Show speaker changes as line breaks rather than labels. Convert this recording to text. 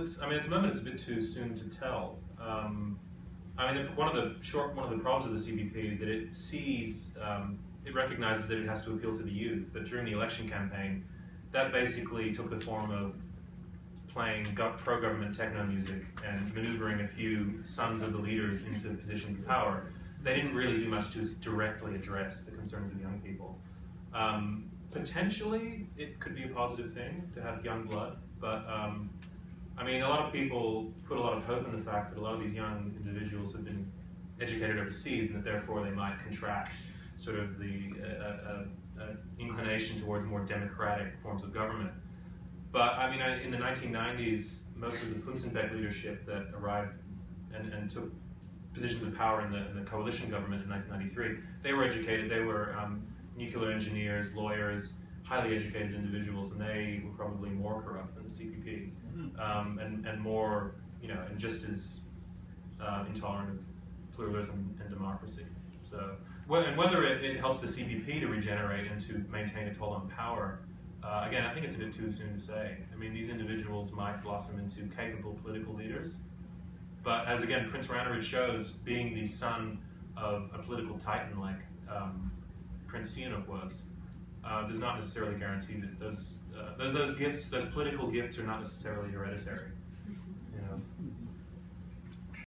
it's. I mean, at the moment, it's a bit too soon to tell. Um, I mean, one of the short, one of the problems of the CPP is that it sees, um, it recognizes that it has to appeal to the youth. But during the election campaign, that basically took the form of playing pro-government techno music and maneuvering a few sons of the leaders into positions of power. They didn't really do much to directly address the concerns of young people. Um, potentially, it could be a positive thing to have young blood, but um, I mean, a lot of people put a lot of hope in the fact that a lot of these young individuals have been educated overseas, and that therefore they might contract sort of the uh, uh, uh, inclination towards more democratic forms of government. But I mean, in the 1990s, most of the Funcinpec leadership that arrived and, and took positions of power in the, in the, coalition government in 1993, they were educated. They were um, nuclear engineers, lawyers, highly educated individuals, and they were probably more corrupt than the CPP, mm-hmm. um, and, and more, you know, and just as uh, intolerant of pluralism and democracy. So, and whether it, it, helps the CPP to regenerate and to maintain its hold on power, uh, again, I think it's a bit too soon to say. I mean, these individuals might blossom into capable political leaders, but as again, Prince Ranariddh shows, being the son of a political titan like um, Prince Sihanouk was, uh, does not necessarily guarantee that those, uh, those, those gifts, those political gifts are not necessarily hereditary.